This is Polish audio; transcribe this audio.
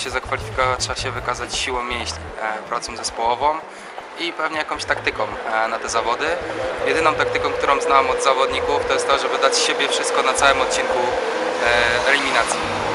się zakwalifikować, trzeba się wykazać siłą mięśni, e, pracą zespołową i pewnie jakąś taktyką e, na te zawody. Jedyną taktyką, którą znam od zawodników, to jest to, żeby dać siebie wszystko na całym odcinku e, eliminacji.